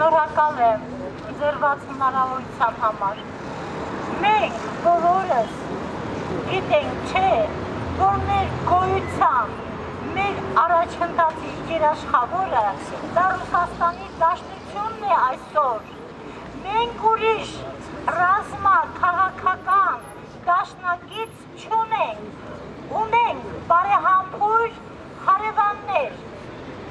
Շնորհակալ եմ ձերված հնարավորության համար։ Մենք բոլորս գիտենք, չէ, որ մեր գոյության, մեր առաջընթացի երաշխավորը դա Ռուսաստանի Դաշնությունն է այսօր։ Մենք ուրիշ ռազմա քաղաքական դաշնակից չունենք։ Ունենք բարեհամբույր հարևաններ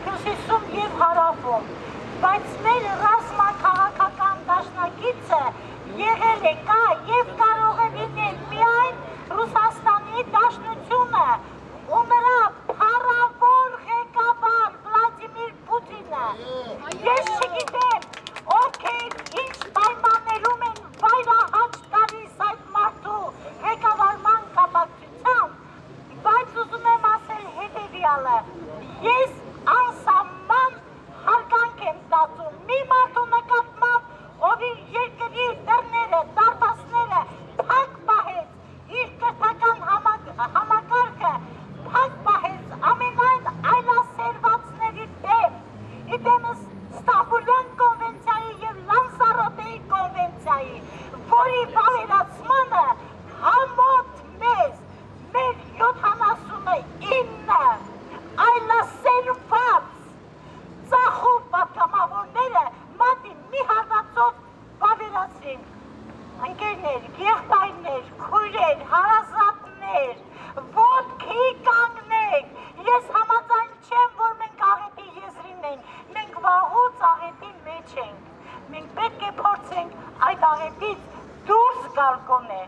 հյուսիսում եւ հարավում, բայց մեր ռազմա քաղաքական դաշնակիցը եղել է կա եւ կարող է լինել միայն Ռուսաստանի Դաշնությունը ու նրա փառավոր ղեկավար Վլադիմիր Պուտինը։ Ես չգիտեմ, ովքեր իդեմս Ստամբուլյան կոնվենցիայի և Լանսարոտեի կոնվենցիայի, որի վավերացմանը համոտ մեզ, մեր 79 այլասերված ծախու պատգամավորները մատին մի հարվածով վավերացրին։ Ընկերներ, եղբայրներ, քույրեր, հարազատներ, այդ աղետից դուրս գալ կոներ։